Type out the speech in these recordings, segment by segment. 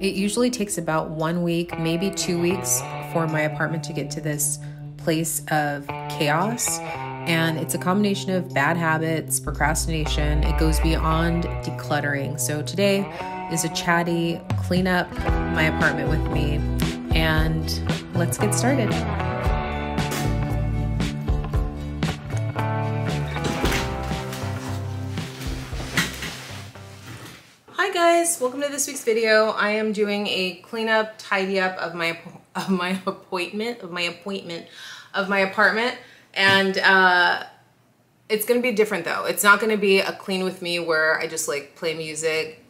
It usually takes about one week, maybe two weeks, for my apartment to get to this place of chaos. And it's a combination of bad habits, procrastination. It goes beyond decluttering. So today is a chatty clean up my apartment with me. And let's get started. Guys, welcome to this week's video. I am doing a cleanup, tidy up of my of my appointment, of my appointment of my apartment. And uh it's gonna be different though. It's not gonna be a clean with me where I just like play music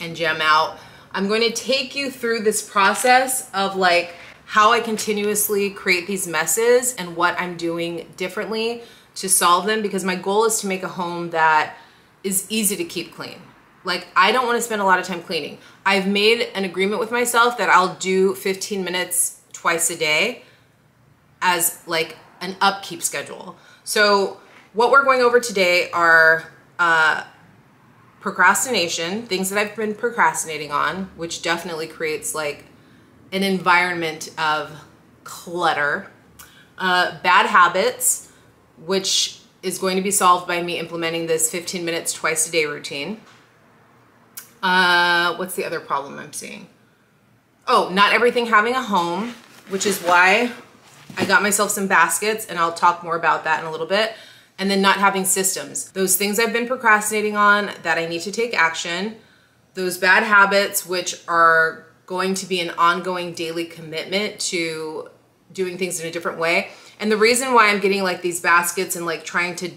and jam out. I'm going to take you through this process of like how I continuously create these messes and what I'm doing differently to solve them because my goal is to make a home that is easy to keep clean. Like I don't want to spend a lot of time cleaning. I've made an agreement with myself that I'll do 15 minutes twice a day as like an upkeep schedule. So what we're going over today are uh, procrastination, things that I've been procrastinating on, which definitely creates like an environment of clutter. Uh, bad habits, which is going to be solved by me implementing this 15 minutes twice a day routine. What's the other problem I'm seeing? Oh, not everything having a home, which is why I got myself some baskets and I'll talk more about that in a little bit. And then not having systems. Those things I've been procrastinating on that I need to take action. Those bad habits, which are going to be an ongoing daily commitment to doing things in a different way. And the reason why I'm getting like these baskets and like trying to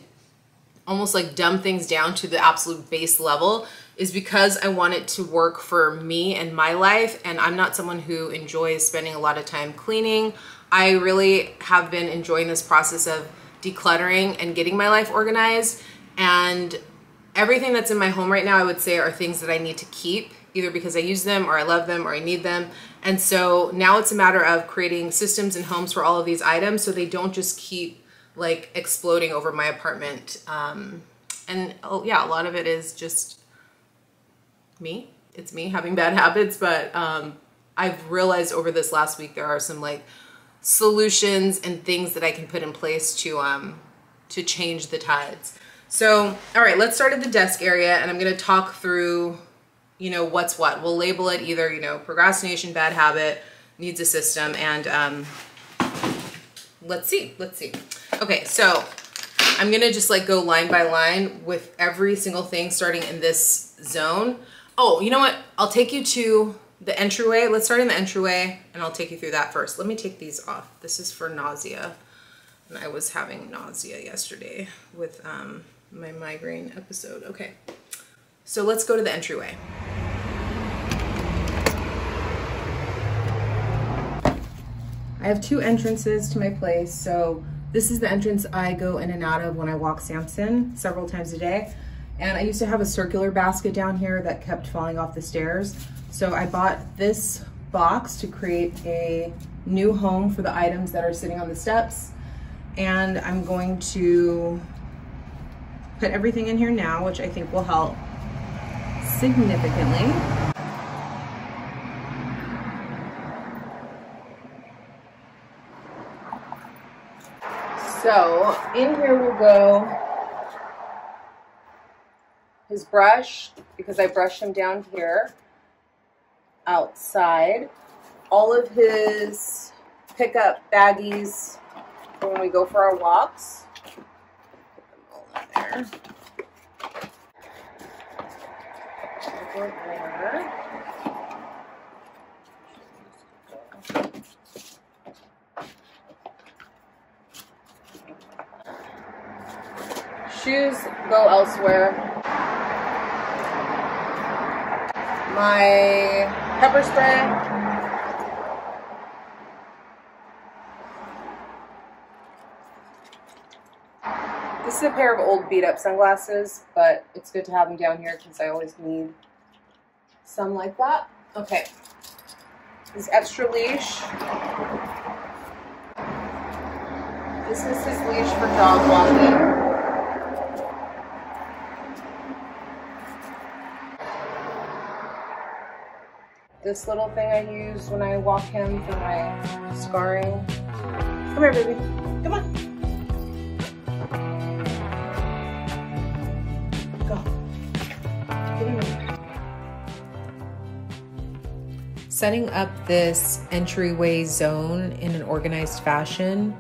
almost like dumb things down to the absolute base level is because I want it to work for me and my life. And I'm not someone who enjoys spending a lot of time cleaning. I really have been enjoying this process of decluttering and getting my life organized. And everything that's in my home right now, I would say, are things that I need to keep either because I use them or I love them or I need them. And so now it's a matter of creating systems and homes for all of these items so they don't just keep like exploding over my apartment. Um, and oh yeah, a lot of it is just me. It's me having bad habits, but um, I've realized over this last week there are some like solutions and things that I can put in place to um, to change the tides. So, all right, let's start at the desk area and I'm gonna talk through, you know, what's what. We'll label it either, you know, procrastination, bad habit, needs a system, and um, let's see, let's see. Okay, so I'm gonna just like go line by line with every single thing starting in this zone. Oh, you know what? I'll take you to the entryway. Let's start in the entryway and I'll take you through that first. Let me take these off. This is for nausea. And I was having nausea yesterday with um, my migraine episode. Okay, so let's go to the entryway. I have two entrances to my place. So this is the entrance I go in and out of when I walk Samson several times a day. And I used to have a circular basket down here that kept falling off the stairs. So I bought this box to create a new home for the items that are sitting on the steps. And I'm going to put everything in here now, which I think will help significantly. So in here will go his brush, because I brushed him down here outside. All of his pickup baggies when we go for our walks. Put them all in there. Shoes go elsewhere. My pepper spray. This is a pair of old beat up sunglasses, but it's good to have them down here because I always need some like that. Okay. This extra leash. This is his leash for dog walking. This little thing I use when I walk him for my scarring. Come here, baby. Come on. Go. Setting up this entryway zone in an organized fashion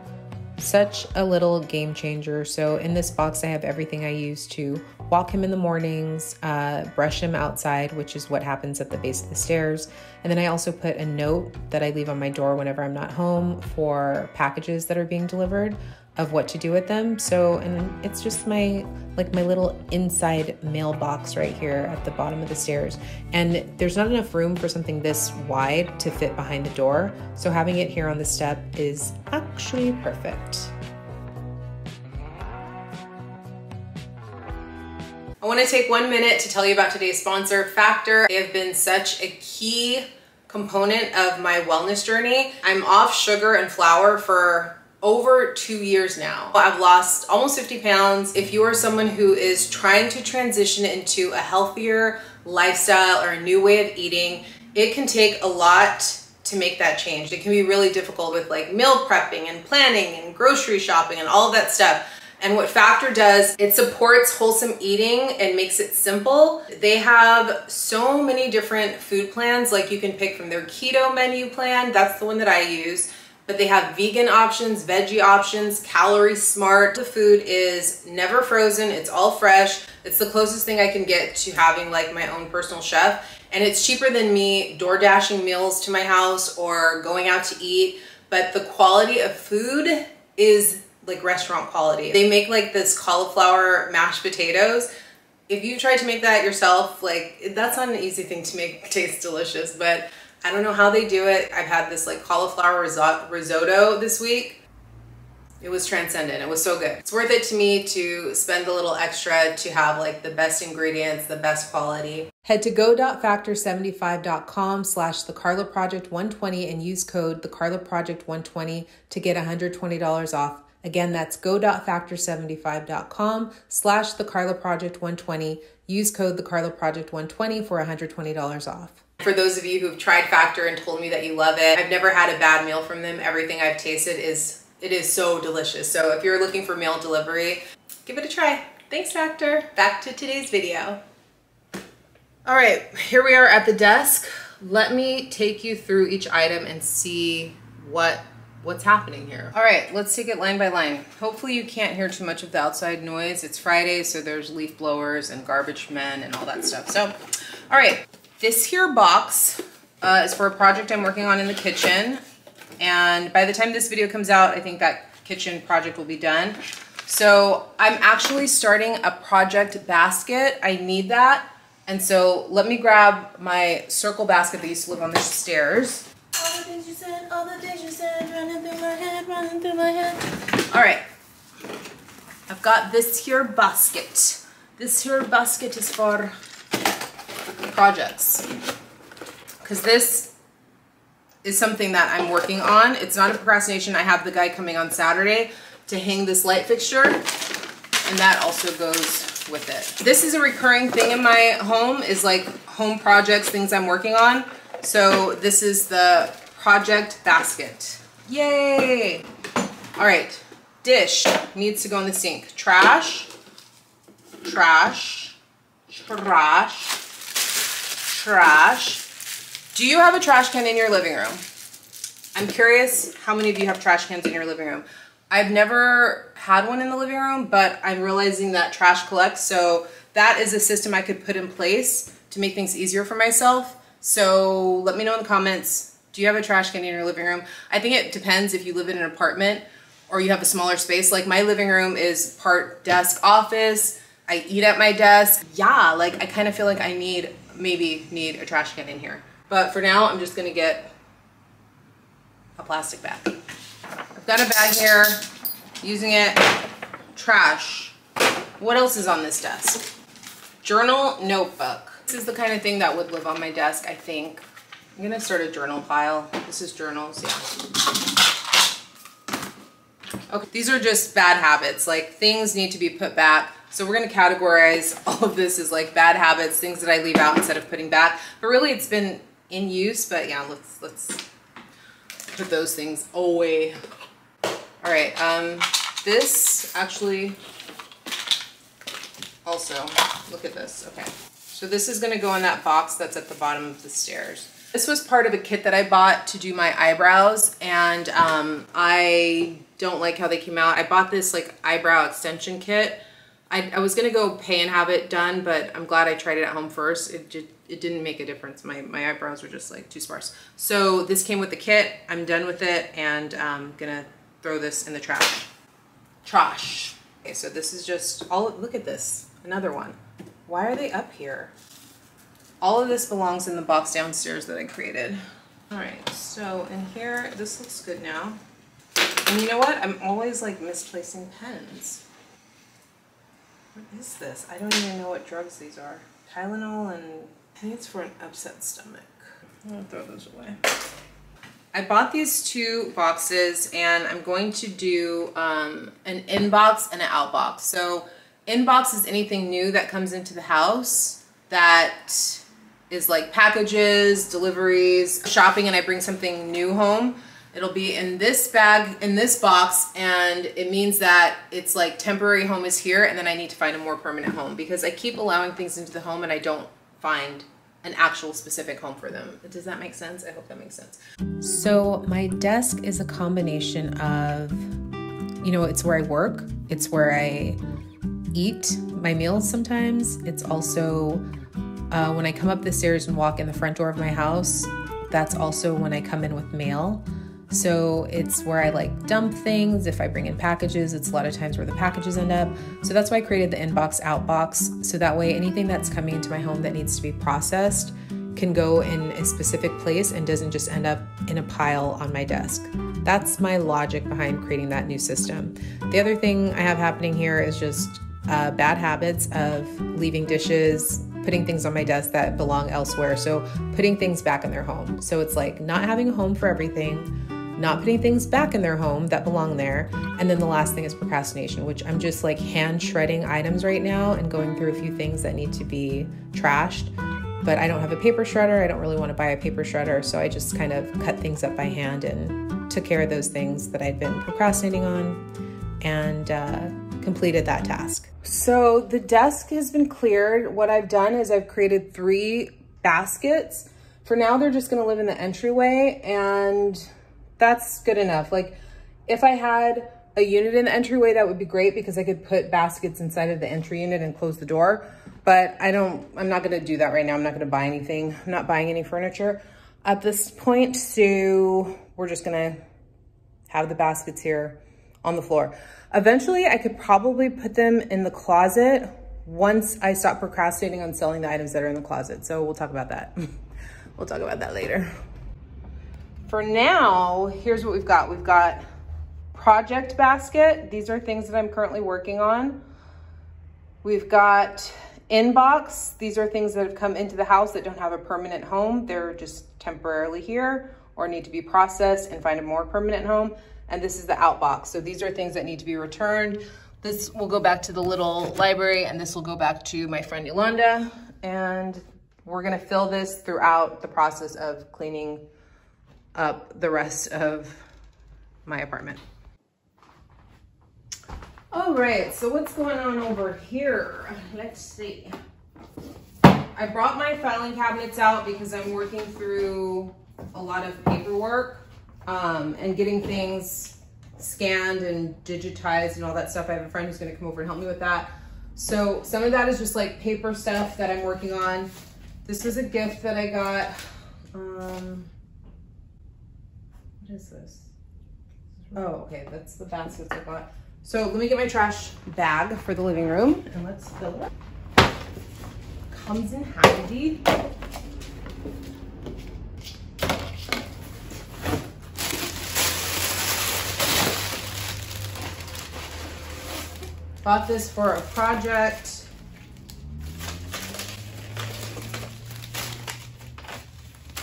such a little game changer. So in this box, I have everything I use to walk him in the mornings, uh, brush him outside, which is what happens at the base of the stairs. And then I also put a note that I leave on my door whenever I'm not home for packages that are being delivered of what to do with them. So, and it's just my like my little inside mailbox right here at the bottom of the stairs. And there's not enough room for something this wide to fit behind the door. So having it here on the step is actually perfect. I want to take one minute to tell you about today's sponsor, Factor. They have been such a key component of my wellness journey. I'm off sugar and flour for over two years now. I've lost almost 50 pounds. If you are someone who is trying to transition into a healthier lifestyle or a new way of eating, it can take a lot to make that change. It can be really difficult with like meal prepping and planning and grocery shopping and all that stuff. And what Factor does, it supports wholesome eating and makes it simple. They have so many different food plans, like you can pick from their keto menu plan. That's the one that I use but they have vegan options, veggie options, calorie smart. The food is never frozen, it's all fresh. It's the closest thing I can get to having like my own personal chef. And it's cheaper than me door dashing meals to my house or going out to eat. But the quality of food is like restaurant quality. They make like this cauliflower mashed potatoes. If you try to make that yourself, like that's not an easy thing to make taste delicious, but I don't know how they do it. I've had this like cauliflower risotto this week. It was transcendent. It was so good. It's worth it to me to spend a little extra to have like the best ingredients, the best quality. Head to go.factor75.com slash the Carla Project 120 and use code the Carla Project 120 to get $120 off. Again, that's go.factor75.com slash the Carla Project 120. Use code the Carla Project 120 for $120 off. For those of you who've tried Factor and told me that you love it, I've never had a bad meal from them. Everything I've tasted is, it is so delicious. So if you're looking for meal delivery, give it a try. Thanks, Factor. Back to today's video. All right, here we are at the desk. Let me take you through each item and see what what's happening here. All right, let's take it line by line. Hopefully you can't hear too much of the outside noise. It's Friday, so there's leaf blowers and garbage men and all that stuff. So, all right, this here box uh, is for a project I'm working on in the kitchen. And by the time this video comes out, I think that kitchen project will be done. So I'm actually starting a project basket. I need that. And so let me grab my circle basket that used to live on the stairs. Things you said, all the things you said, running through my head, running through my head. All right. I've got this here basket. This here basket is for projects. Because this is something that I'm working on. It's not a procrastination. I have the guy coming on Saturday to hang this light fixture and that also goes with it. This is a recurring thing in my home is like home projects, things I'm working on. So this is the project basket. Yay! All right, dish needs to go in the sink. Trash, trash, trash, trash. Do you have a trash can in your living room? I'm curious how many of you have trash cans in your living room. I've never had one in the living room, but I'm realizing that trash collects. So that is a system I could put in place to make things easier for myself. So let me know in the comments, do you have a trash can in your living room? I think it depends if you live in an apartment or you have a smaller space. Like my living room is part desk office. I eat at my desk. Yeah, like I kind of feel like I need maybe need a trash can in here. But for now, I'm just gonna get a plastic bag. I've got a bag here, using it, trash. What else is on this desk? Journal notebook. This is the kind of thing that would live on my desk, I think. I'm gonna start a journal pile. This is journals, yeah. Okay, these are just bad habits. Like things need to be put back so we're gonna categorize all of this as like bad habits, things that I leave out instead of putting back. But really it's been in use, but yeah, let's, let's put those things away. All right, um, this actually also, look at this, okay. So this is gonna go in that box that's at the bottom of the stairs. This was part of a kit that I bought to do my eyebrows and um, I don't like how they came out. I bought this like eyebrow extension kit. I, I was gonna go pay and have it done, but I'm glad I tried it at home first. It just, it didn't make a difference. My, my eyebrows were just like too sparse. So this came with the kit. I'm done with it and I'm um, gonna throw this in the trash. Trash. Okay, so this is just all, look at this, another one. Why are they up here? All of this belongs in the box downstairs that I created. All right, so in here, this looks good now. And you know what? I'm always like misplacing pens. What is this? I don't even know what drugs these are. Tylenol and I think it's for an upset stomach. I'm gonna throw those away. I bought these two boxes and I'm going to do um, an inbox and an outbox. So inbox is anything new that comes into the house that is like packages, deliveries, shopping, and I bring something new home. It'll be in this bag, in this box, and it means that it's like temporary home is here, and then I need to find a more permanent home because I keep allowing things into the home and I don't find an actual specific home for them. Does that make sense? I hope that makes sense. So my desk is a combination of, you know, it's where I work, it's where I eat my meals sometimes. It's also uh, when I come up the stairs and walk in the front door of my house, that's also when I come in with mail. So it's where I like dump things. If I bring in packages, it's a lot of times where the packages end up. So that's why I created the inbox outbox. So that way anything that's coming into my home that needs to be processed can go in a specific place and doesn't just end up in a pile on my desk. That's my logic behind creating that new system. The other thing I have happening here is just uh, bad habits of leaving dishes, putting things on my desk that belong elsewhere. So putting things back in their home. So it's like not having a home for everything, not putting things back in their home that belong there. And then the last thing is procrastination, which I'm just like hand shredding items right now and going through a few things that need to be trashed. But I don't have a paper shredder. I don't really want to buy a paper shredder. So I just kind of cut things up by hand and took care of those things that I'd been procrastinating on and uh, completed that task. So the desk has been cleared. What I've done is I've created three baskets. For now, they're just gonna live in the entryway and that's good enough. Like if I had a unit in the entryway, that would be great because I could put baskets inside of the entry unit and close the door. But I don't, I'm not gonna do that right now. I'm not gonna buy anything. I'm not buying any furniture at this point. So we're just gonna have the baskets here on the floor. Eventually, I could probably put them in the closet once I stop procrastinating on selling the items that are in the closet. So we'll talk about that. we'll talk about that later. For now, here's what we've got. We've got project basket. These are things that I'm currently working on. We've got inbox. These are things that have come into the house that don't have a permanent home. They're just temporarily here or need to be processed and find a more permanent home and this is the outbox. So these are things that need to be returned. This will go back to the little library and this will go back to my friend Yolanda. And we're gonna fill this throughout the process of cleaning up the rest of my apartment. All right, so what's going on over here? Let's see. I brought my filing cabinets out because I'm working through a lot of paperwork um, and getting things scanned and digitized and all that stuff. I have a friend who's gonna come over and help me with that. So some of that is just like paper stuff that I'm working on. This is a gift that I got. Um, what is this? Oh, okay, that's the baskets I got. So let me get my trash bag for the living room and let's fill it. Comes in handy. Bought this for a project.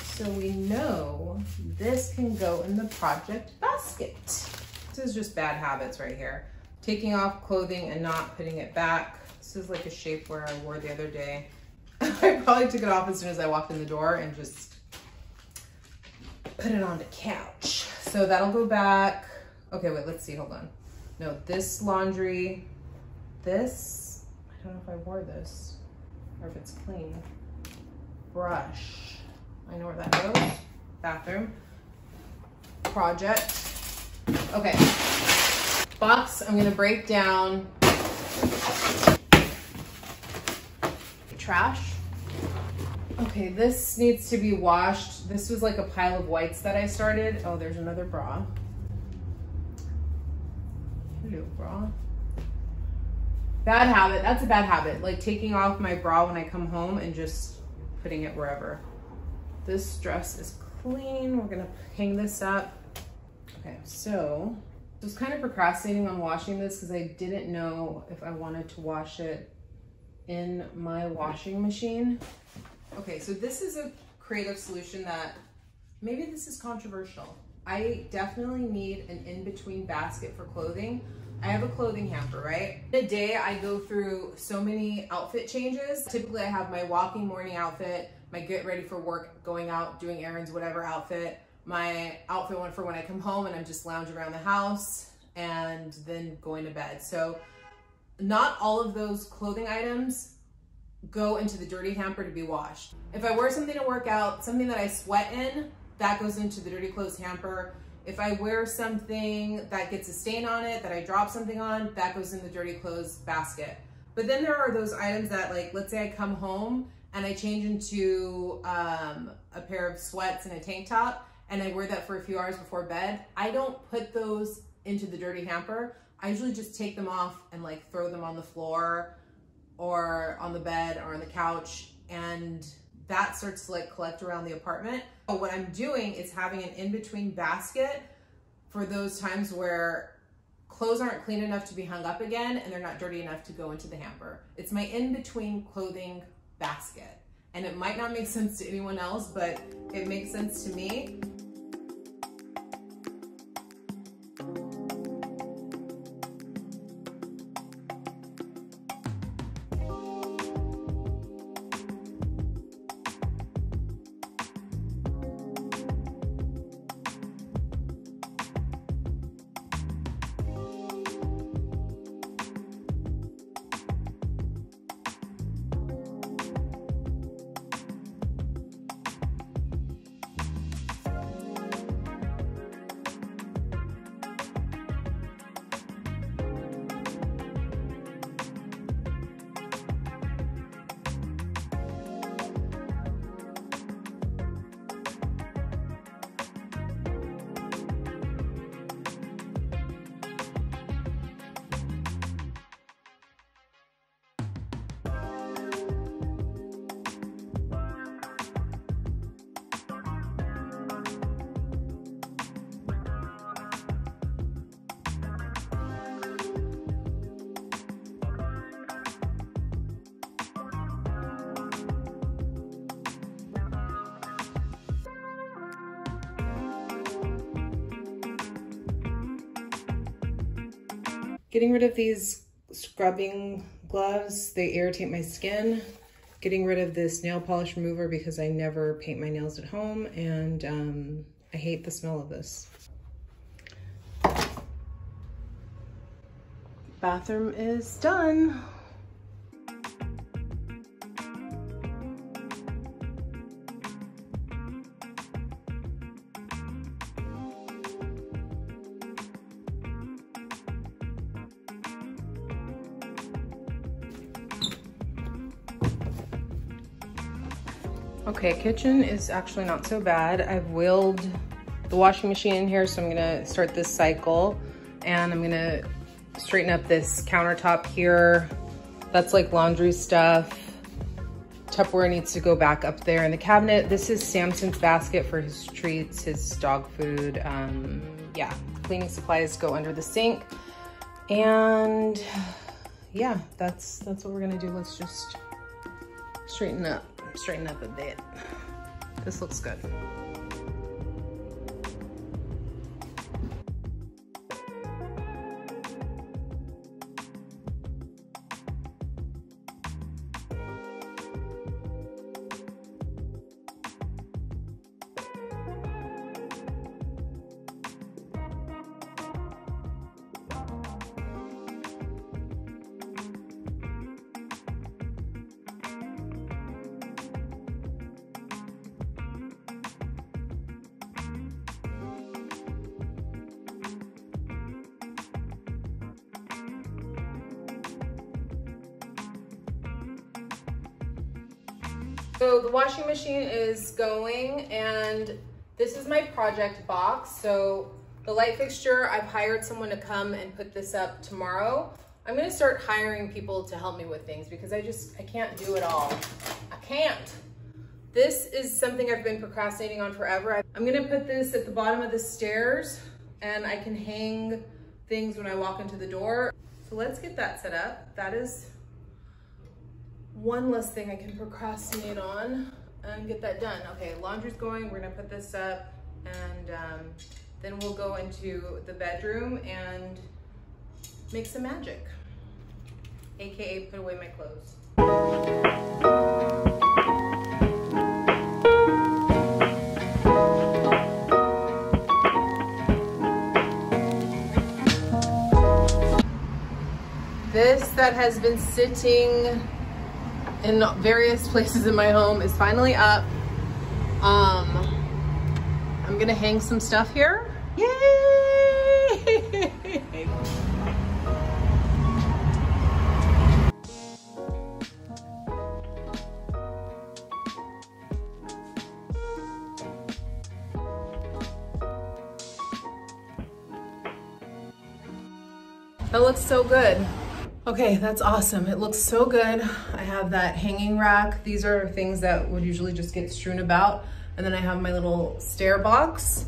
So we know this can go in the project basket. This is just bad habits right here. Taking off clothing and not putting it back. This is like a shapewear I wore the other day. I probably took it off as soon as I walked in the door and just put it on the couch. So that'll go back. Okay, wait, let's see, hold on. No, this laundry, this, I don't know if I wore this or if it's clean. Brush, I know where that goes. Bathroom. Project. Okay. Box, I'm gonna break down trash. Okay, this needs to be washed. This was like a pile of whites that I started. Oh, there's another bra. Hello, bra. Bad habit. That's a bad habit. Like taking off my bra when I come home and just putting it wherever. This dress is clean. We're gonna hang this up. Okay, so I was kind of procrastinating on washing this because I didn't know if I wanted to wash it in my washing machine. Okay, so this is a creative solution that maybe this is controversial. I definitely need an in-between basket for clothing. I have a clothing hamper, right? In a day, I go through so many outfit changes. Typically, I have my walking morning outfit, my get ready for work, going out, doing errands, whatever outfit, my outfit one for when I come home and I'm just lounging around the house, and then going to bed. So not all of those clothing items go into the dirty hamper to be washed. If I wear something to work out, something that I sweat in, that goes into the dirty clothes hamper. If I wear something that gets a stain on it, that I drop something on, that goes in the dirty clothes basket. But then there are those items that like, let's say I come home and I change into um, a pair of sweats and a tank top and I wear that for a few hours before bed. I don't put those into the dirty hamper. I usually just take them off and like throw them on the floor or on the bed or on the couch and that starts to like collect around the apartment. But what I'm doing is having an in-between basket for those times where clothes aren't clean enough to be hung up again and they're not dirty enough to go into the hamper. It's my in-between clothing basket. And it might not make sense to anyone else, but it makes sense to me. Getting rid of these scrubbing gloves, they irritate my skin. Getting rid of this nail polish remover because I never paint my nails at home and um, I hate the smell of this. Bathroom is done. Okay, kitchen is actually not so bad. I've wheeled the washing machine in here, so I'm gonna start this cycle and I'm gonna straighten up this countertop here. That's like laundry stuff. Tupperware needs to go back up there in the cabinet. This is Samson's basket for his treats, his dog food. Um, yeah, cleaning supplies go under the sink. And yeah, that's that's what we're gonna do. Let's just straighten up straighten up a bit. This looks good. So the washing machine is going and this is my project box. So the light fixture, I've hired someone to come and put this up tomorrow. I'm gonna start hiring people to help me with things because I just, I can't do it all. I can't. This is something I've been procrastinating on forever. I'm gonna put this at the bottom of the stairs and I can hang things when I walk into the door. So let's get that set up. That is one less thing I can procrastinate on and get that done. Okay, laundry's going, we're gonna put this up and um, then we'll go into the bedroom and make some magic. AKA put away my clothes. This that has been sitting in various places in my home is finally up. Um, I'm gonna hang some stuff here. Yay! That looks so good. Okay, that's awesome. It looks so good. I have that hanging rack. These are things that would usually just get strewn about. And then I have my little stair box.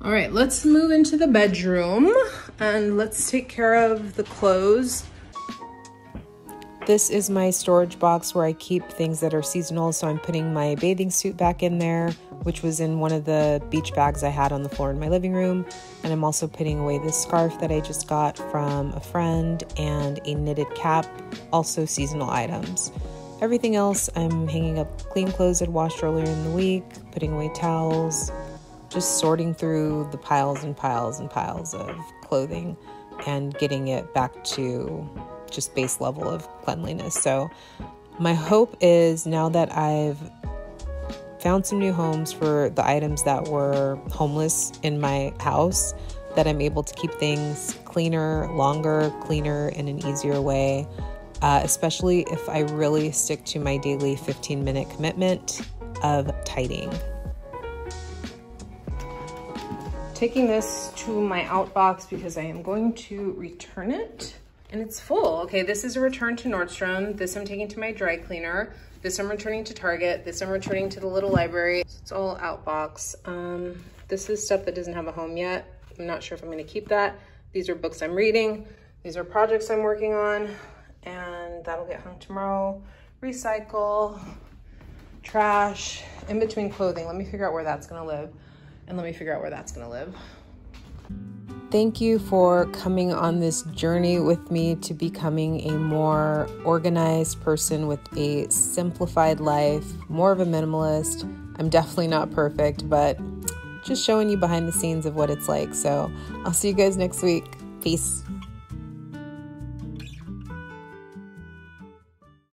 All right, let's move into the bedroom and let's take care of the clothes. This is my storage box where I keep things that are seasonal. So I'm putting my bathing suit back in there, which was in one of the beach bags I had on the floor in my living room. And I'm also putting away this scarf that I just got from a friend and a knitted cap, also seasonal items. Everything else, I'm hanging up clean clothes I'd washed earlier in the week, putting away towels, just sorting through the piles and piles and piles of clothing and getting it back to just base level of cleanliness. So, my hope is now that I've found some new homes for the items that were homeless in my house, that I'm able to keep things cleaner, longer, cleaner in an easier way, uh, especially if I really stick to my daily 15 minute commitment of tidying. Taking this to my outbox because I am going to return it and it's full. Okay, this is a return to Nordstrom. This I'm taking to my dry cleaner. This I'm returning to Target. This I'm returning to the little library. So it's all outbox. Um, this is stuff that doesn't have a home yet. I'm not sure if I'm gonna keep that. These are books I'm reading. These are projects I'm working on and that'll get hung tomorrow. Recycle, trash, in between clothing. Let me figure out where that's gonna live and let me figure out where that's gonna live. Thank you for coming on this journey with me to becoming a more organized person with a simplified life, more of a minimalist. I'm definitely not perfect, but just showing you behind the scenes of what it's like. So I'll see you guys next week. Peace.